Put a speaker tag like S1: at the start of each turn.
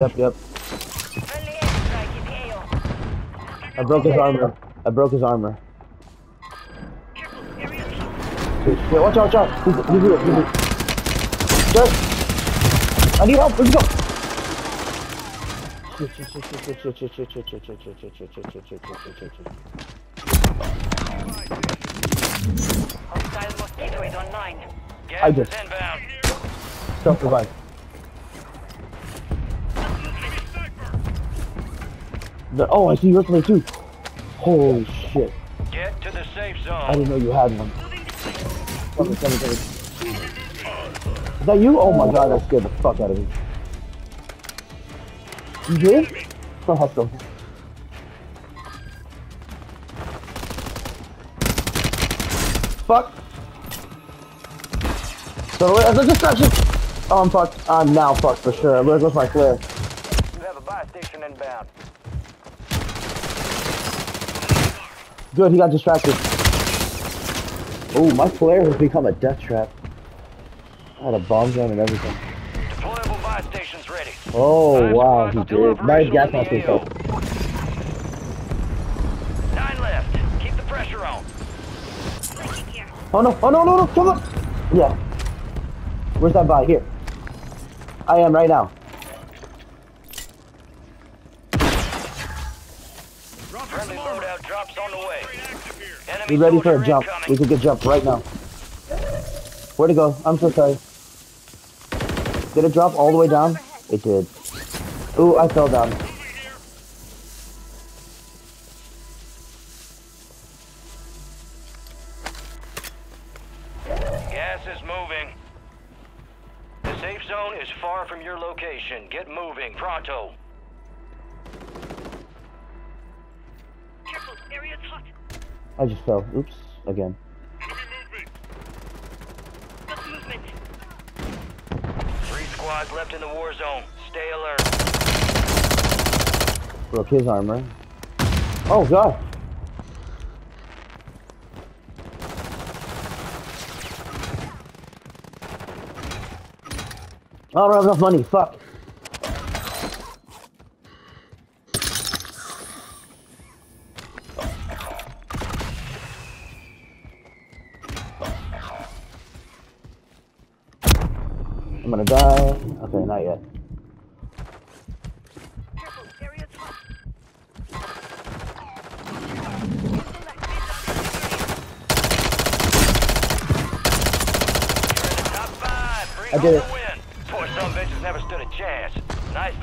S1: Yep, yep.
S2: Friendly airstrike in the AO.
S1: I broke his armor. I broke his armor.
S2: Careful, area top.
S1: Yeah, watch out, watch out. He's, he's here, he's here. Sir! I need help, let's go! Shit, shit, shit, The, oh, I see yours play too. Holy shit.
S3: Get to the safe
S1: I didn't know you had one. Come here, come here, come here. Is that you? Oh my god, that scared the fuck out of me. You did? Let's go. Fuck. So, wait, that's a distraction. Oh, I'm fucked. I'm now fucked for sure. There goes my flare.
S3: You have a buy station inbound.
S1: Good, he got distracted. Oh, my flare has become a death trap. I had a bomb gun and everything.
S3: Deployable buy stations ready.
S1: Oh,
S3: Five
S1: wow, he did. Nice gas mask himself.
S3: Nine left. Keep the pressure on.
S1: Oh no, oh no, no, no, come on! Yeah. Where's that guy? Here. I am right now.
S3: Friendly loadout drops on the way. Enemy
S1: Be ready for a jump.
S3: incoming.
S1: We could get jump right now. Where to go? I'm so sorry. Did it drop all the way down? It did. Ooh, I fell down.
S3: Gas is moving. The safe zone is far from your location. Get moving. Pronto.
S2: Area's hot.
S1: I just fell. Oops. Again.
S2: Got movement.
S3: Three squads left in the war zone. Stay alert.
S1: Broke his armor. Oh god. I don't have enough money. Fuck. I'm gonna die. Okay, not yet.
S2: Careful, area's hot.
S3: Top five. Bring
S1: I did it.
S3: Poor some bitches never stood a chance. Nice